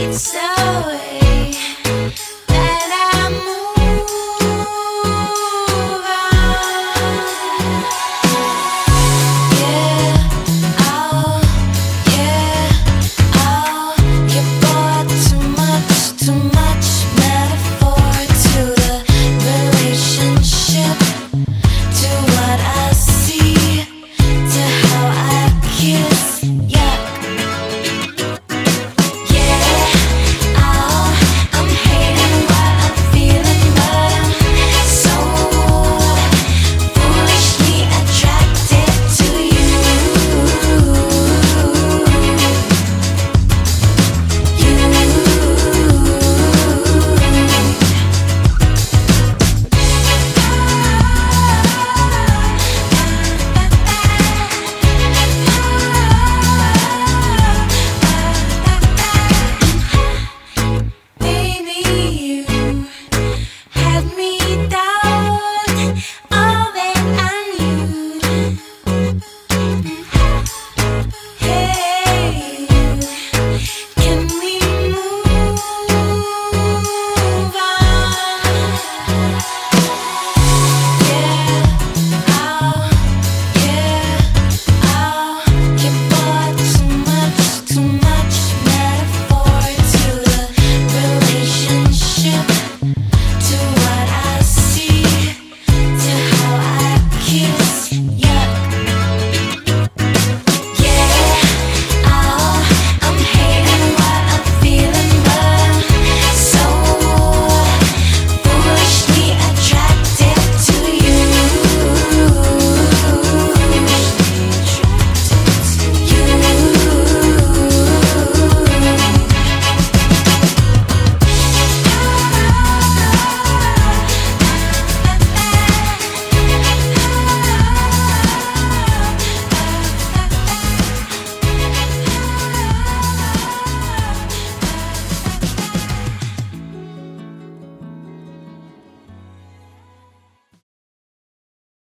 It's so